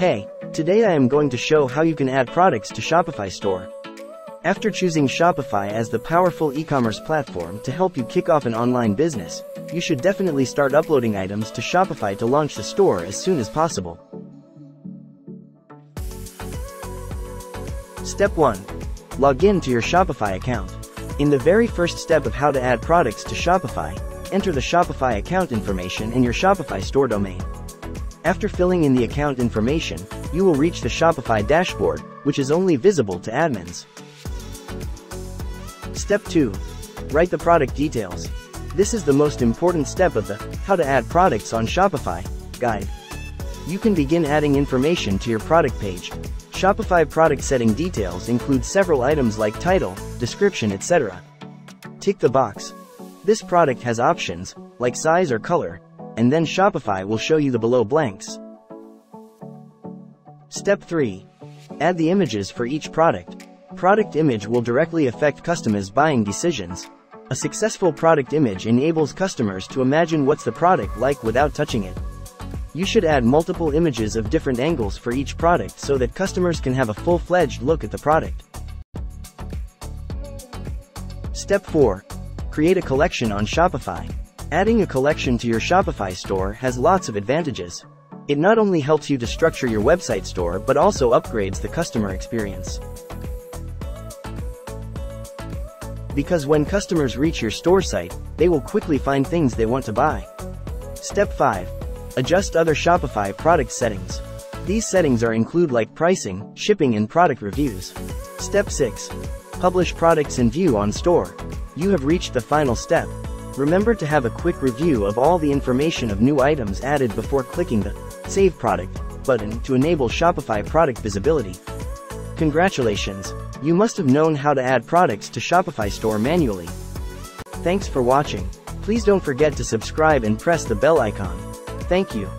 Hey, today I am going to show how you can add products to Shopify store. After choosing Shopify as the powerful e-commerce platform to help you kick off an online business, you should definitely start uploading items to Shopify to launch the store as soon as possible. Step 1. Log in to your Shopify account. In the very first step of how to add products to Shopify, enter the Shopify account information in your Shopify store domain. After filling in the account information, you will reach the Shopify dashboard, which is only visible to admins. Step 2. Write the product details. This is the most important step of the How to Add Products on Shopify guide. You can begin adding information to your product page. Shopify product setting details include several items like title, description, etc. Tick the box. This product has options, like size or color, and then Shopify will show you the below blanks. Step 3. Add the images for each product. Product image will directly affect customers' buying decisions. A successful product image enables customers to imagine what's the product like without touching it. You should add multiple images of different angles for each product so that customers can have a full-fledged look at the product. Step 4. Create a collection on Shopify. Adding a collection to your Shopify store has lots of advantages. It not only helps you to structure your website store but also upgrades the customer experience. Because when customers reach your store site, they will quickly find things they want to buy. Step 5. Adjust other Shopify product settings. These settings are include like pricing, shipping and product reviews. Step 6. Publish products in view on store. You have reached the final step. Remember to have a quick review of all the information of new items added before clicking the Save Product button to enable Shopify product visibility. Congratulations! You must have known how to add products to Shopify store manually. Thanks for watching. Please don't forget to subscribe and press the bell icon. Thank you.